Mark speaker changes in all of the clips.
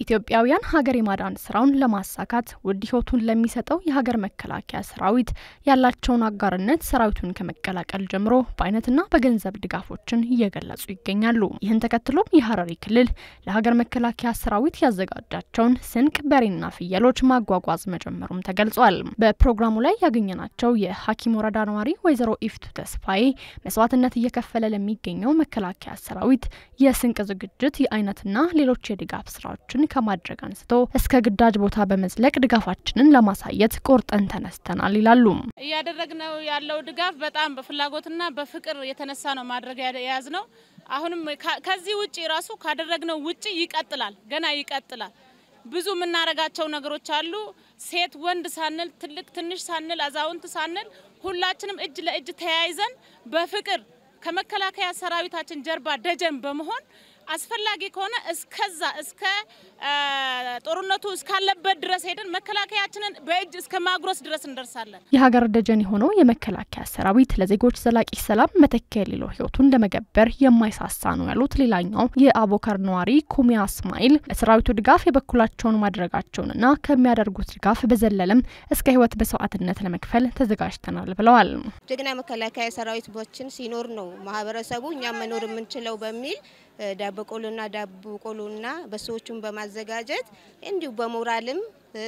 Speaker 1: ኢትዮጵያውያን ሀገር የማዳን ስራውን ለማሳካት ውድ ሕይወቱን ለሚሰጠው የሀገር መከላከያ ሰራዊት ያላቸውን አጋርነት ሰራዊቱን ከመቀላቀል ጀምሮ በአይነትና በገንዘብ ድጋፎችን እየገለጹ ይገኛሉ። ይህን ተከትሎም የሀረሪ ክልል ለሀገር መከላከያ ሰራዊት ያዘጋጃቸውን ስንቅ፣ በሬና ፍየሎች ማጓጓዝ መጀመሩም ተገልጿል። በፕሮግራሙ ላይ ያገኘናቸው የሀኪም ወረዳ ነዋሪ ወይዘሮ ኢፍቱ ተስፋዬ መስዋዕትነት እየከፈለ ለሚገኘው መከላከያ ሰራዊት የስንቅ ዝግጅት፣ የአይነትና ሌሎች የድጋፍ ስራዎችን ከማድረግ አንስቶ እስከ ግዳጅ ቦታ በመዝለቅ ድጋፋችንን ለማሳየት ቆርጠን ተነስተናል ይላሉ።
Speaker 2: እያደረግነው ያለው ድጋፍ በጣም በፍላጎትና በፍቅር የተነሳ ነው ማድረግ የያዝ ነው። አሁንም ከዚህ ውጭ ራሱ ካደረግነው ውጭ ይቀጥላል፣ ገና ይቀጥላል። ብዙ የምናደርጋቸው ነገሮች አሉ። ሴት ወንድ ሳንል፣ ትልቅ ትንሽ ሳንል፣ አዛውንት ሳንል ሁላችንም እጅ ለእጅ ተያይዘን በፍቅር ከመከላከያ ሰራዊታችን ጀርባ ደጀን በመሆን አስፈላጊ ከሆነ እስከዛ እስከ ጦርነቱ እስካለበት ድረስ ሄደን መከላከያችንን በእጅ እስከ ማጉረስ ድረስ እንደርሳለን።
Speaker 1: የሀገር ደጀን የሆነው የመከላከያ ሰራዊት ለዜጎች ዘላቂ ሰላም መተኪያ የሌለው ሕይወቱን ለመገበር የማይሳሳ ነው ያሉት ሌላኛው የአቦከር ነዋሪ ኩሚያ እስማኤል ለሰራዊቱ ድጋፍ የበኩላቸውን ማድረጋቸውንና ከሚያደርጉት ድጋፍ በዘለለም እስከ ሕይወት መስዋዕትነት ለመክፈል ተዘጋጅተናል ብለዋል።
Speaker 3: ጀግና መከላከያ ሰራዊቶችን ሲኖር ነው ማህበረሰቡ እኛም መኖር የምንችለው በሚል ዳቦ ቆሎና ዳቦ ቆሎና በሰዎቹን በማዘጋጀት እንዲሁ በሞራልም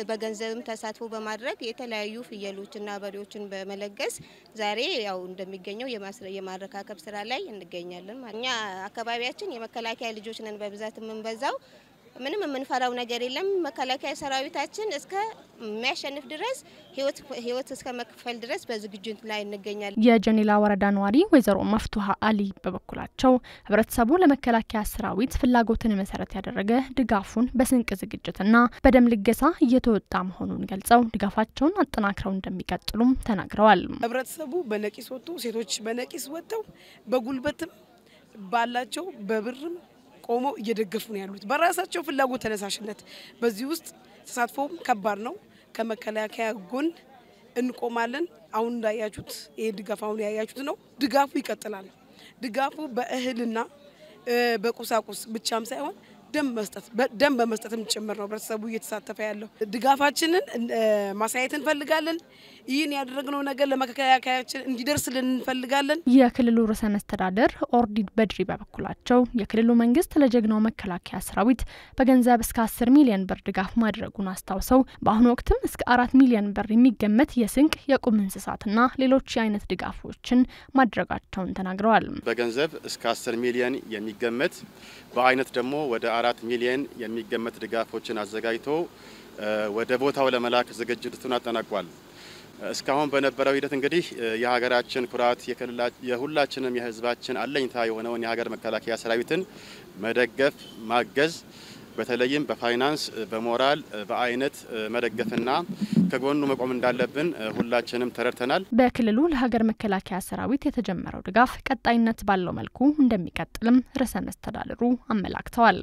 Speaker 3: በገንዘብም ተሳትፎ በማድረግ የተለያዩ ፍየሎችና በሬዎችን በመለገስ ዛሬ ያው እንደሚገኘው የማረካከብ ስራ ላይ እንገኛለን። እኛ አካባቢያችን የመከላከያ ልጆች ነን በብዛት የምንበዛው። ምንም የምንፈራው ነገር የለም። መከላከያ ሰራዊታችን እስከ የሚያሸንፍ ድረስ ህይወት እስከ መክፈል ድረስ በዝግጅት ላይ እንገኛለን።
Speaker 1: የጀኔላ ወረዳ ነዋሪ ወይዘሮ መፍቱሀ አሊ በበኩላቸው ህብረተሰቡ ለመከላከያ ሰራዊት ፍላጎትን መሰረት ያደረገ ድጋፉን በስንቅ ዝግጅትና በደም ልገሳ እየተወጣ መሆኑን ገልጸው ድጋፋቸውን አጠናክረው እንደሚቀጥሉም ተናግረዋል።
Speaker 4: ህብረተሰቡ በነቂስ ወጥቶ ሴቶች በነቂስ ወጥተው በጉልበትም ባላቸው በብርም ቆመው እየደገፉ ነው ያሉት በራሳቸው ፍላጎት ተነሳሽነት። በዚህ ውስጥ ተሳትፎም ከባድ ነው። ከመከላከያ ጎን እንቆማለን። አሁን እንዳያችሁት ይሄ ድጋፍ አሁን ያያችሁት ነው። ድጋፉ ይቀጥላል። ድጋፉ በእህልና በቁሳቁስ ብቻም ሳይሆን ደም መስጠት ደም በመስጠትም ጭምር ነው ህብረተሰቡ እየተሳተፈ ያለው። ድጋፋችንን ማሳየት እንፈልጋለን። ይህን ያደረግነው ነገር ለመከላከያችን እንዲደርስልን እንፈልጋለን።
Speaker 1: የክልሉ ርዕሰ መስተዳደር ኦርዲድ በድሪ በበኩላቸው የክልሉ መንግስት ለጀግናው መከላከያ ሰራዊት በገንዘብ እስከ አስር ሚሊዮን ብር ድጋፍ ማድረጉን አስታውሰው በአሁኑ ወቅትም እስከ አራት ሚሊዮን ብር የሚገመት የስንቅ የቁም እንስሳትና ሌሎች የአይነት ድጋፎችን ማድረጋቸውን ተናግረዋል።
Speaker 5: በገንዘብ እስከ አስር ሚሊዮን የሚገመት በአይነት ደግሞ ወደ አራት ሚሊዮን የሚገመት ድጋፎችን አዘጋጅቶ ወደ ቦታው ለመላክ ዝግጅቱን አጠናቋል። እስካሁን በነበረው ሂደት እንግዲህ የሀገራችን ኩራት የሁላችንም የሕዝባችን አለኝታ የሆነውን የሀገር መከላከያ ሰራዊትን መደገፍ፣ ማገዝ በተለይም በፋይናንስ፣ በሞራል፣ በአይነት መደገፍና ከጎኑ መቆም እንዳለብን ሁላችንም ተረድተናል።
Speaker 1: በክልሉ ለሀገር መከላከያ ሰራዊት የተጀመረው ድጋፍ ቀጣይነት ባለው መልኩ እንደሚቀጥልም ርዕሰ መስተዳድሩ አመላክተዋል።